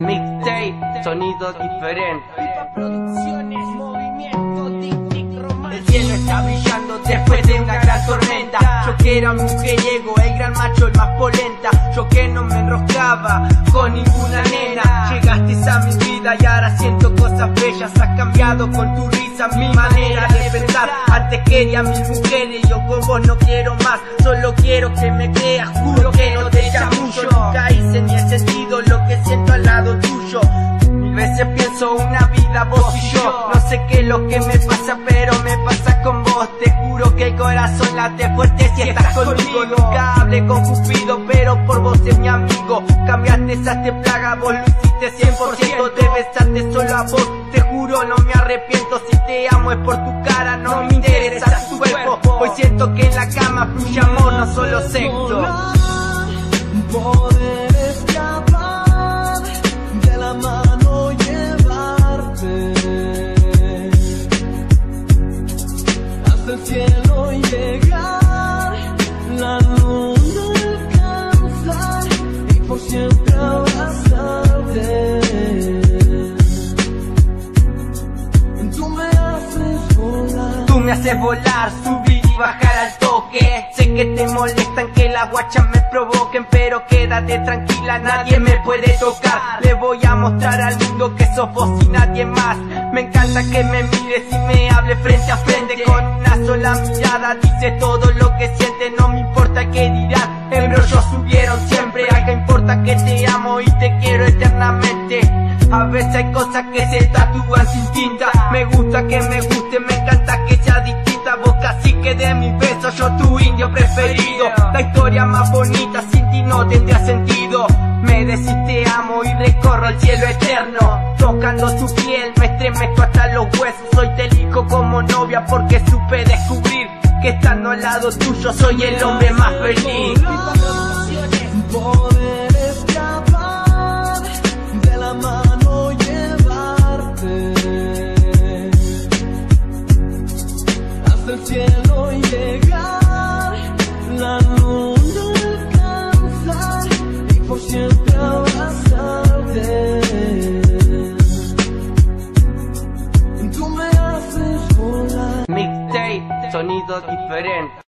Mixtape, sonido diferente. Producciones, movimiento, tic romance. El cielo está brillando después de una gran tormenta. Yo que era un mujeriego, el gran macho, el más polenta. Yo que no me enroscaba con ninguna nena. Llegaste a mi vida y ahora siento cosas bellas. Has cambiado con tu risa mi manera de pensar. Antes quería mil mujeres, yo con vos no quiero más. Solo quiero que me creas, juro que no pienso una vida vos y yo. No sé qué es lo que me pasa, pero me pasa con vos. Te juro que el corazón late fuerte si estás conmigo. Nunca hablé con Cupido, pero por vos es mi amigo. Cambiaste esa te plaga, vos lo hiciste 100%. Debes besarte solo a vos. Te juro, no me arrepiento. Si te amo es por tu cara, no me interesa tu cuerpo. Hoy siento que en la cama fluye amor, no solo sexo. Poder me haces volar, subir y bajar al toque. Sé que te molestan que las guachas me provoquen, pero quédate tranquila, nadie me puede tocar. Le voy a mostrar al mundo que sos vos y nadie más. Me encanta que me mires y me hables frente a frente. Con una sola mirada dice todo lo que siente, no me importa qué dirán. Embrollos subieron siempre, acá importa que te amo y te quiero eternamente. A veces hay cosas que se tatúan sin tinta. Me gusta que me guste, me encanta de mi beso yo tu indio preferido. La historia más bonita sin ti no tendría sentido. Me decís te amo y recorro el cielo eterno. Tocando su piel me estremezco hasta los huesos. Soy te elijo como novia porque supe descubrir Que estando al lado tuyo soy el hombre más feliz. Poder escapar de la mano llevarte. Hasta el cielo. sonido diferente.